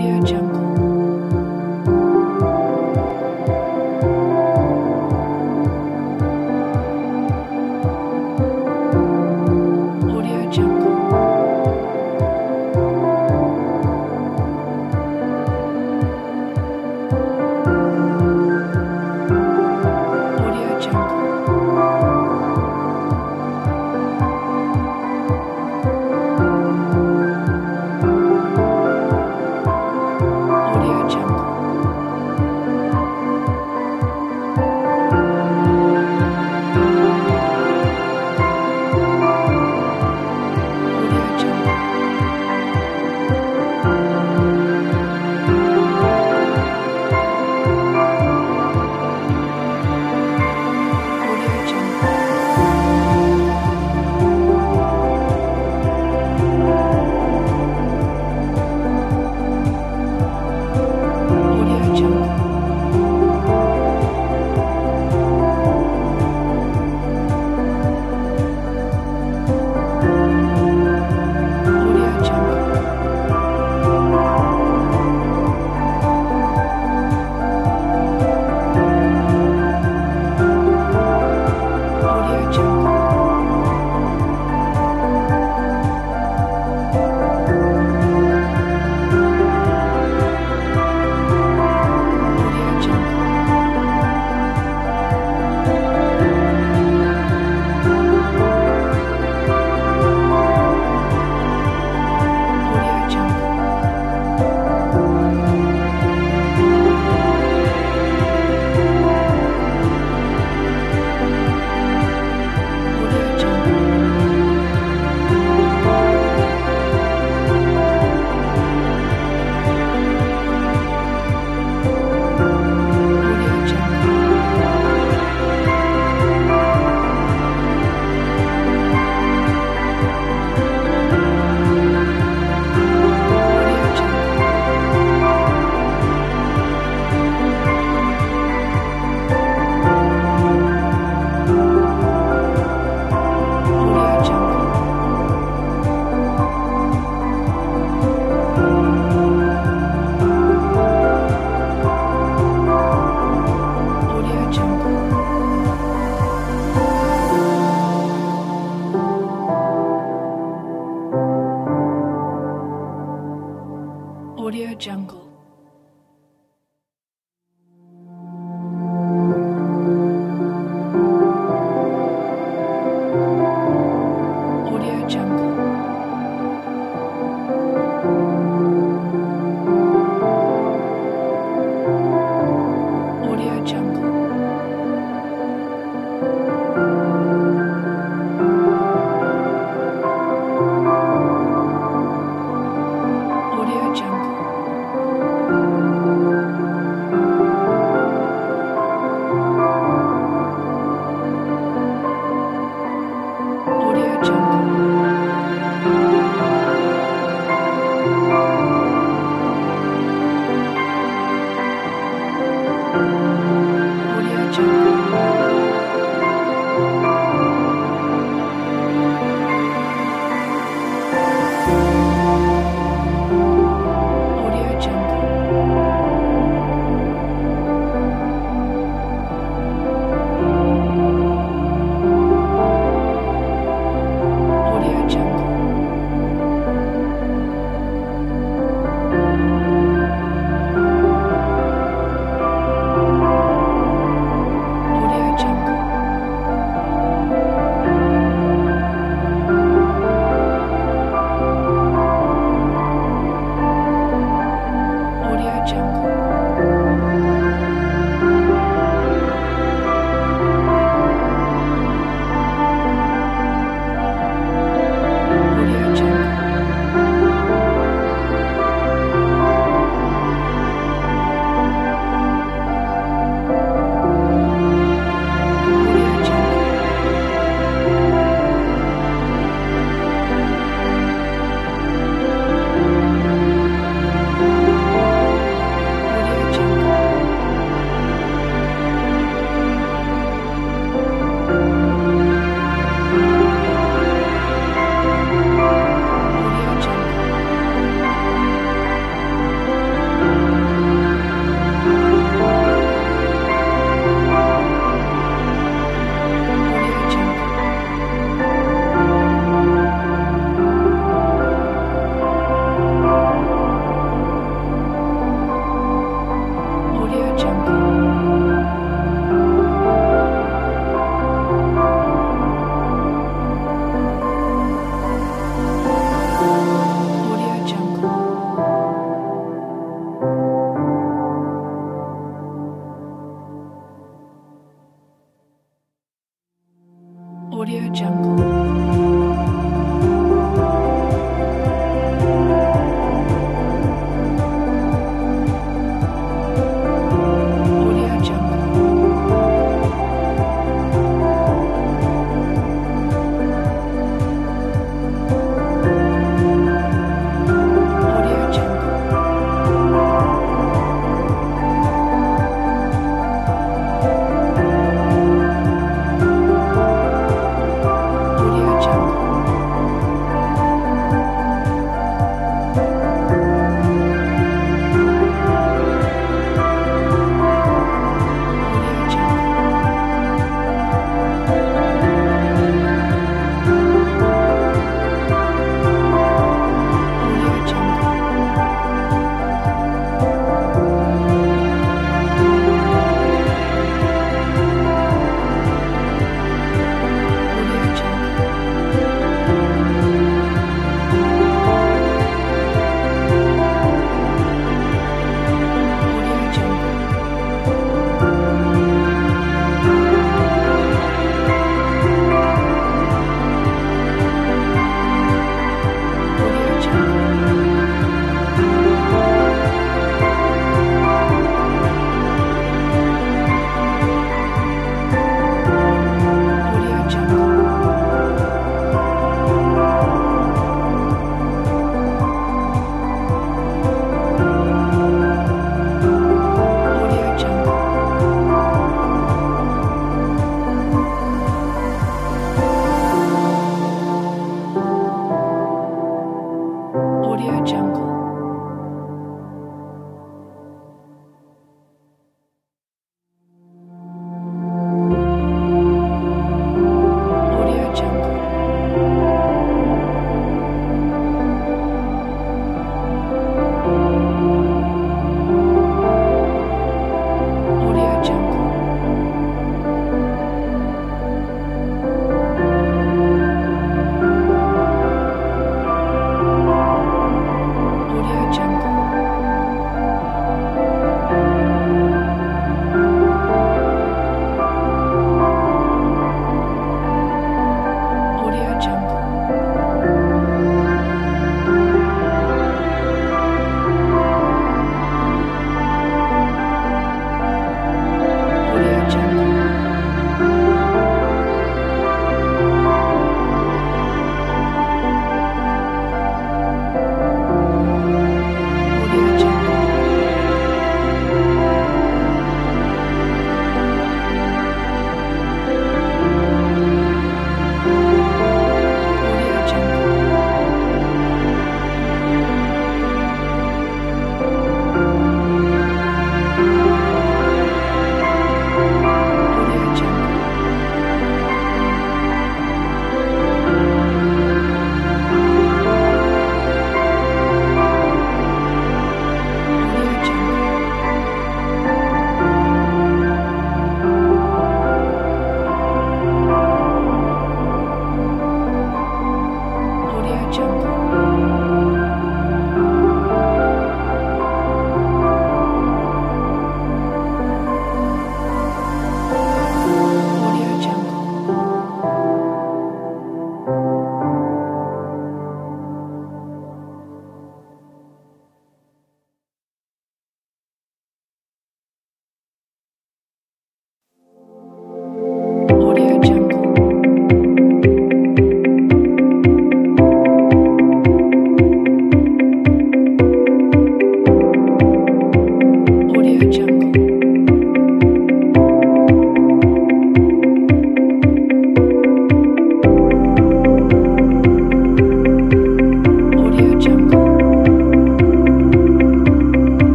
Audio Jungle. Audio Jungle.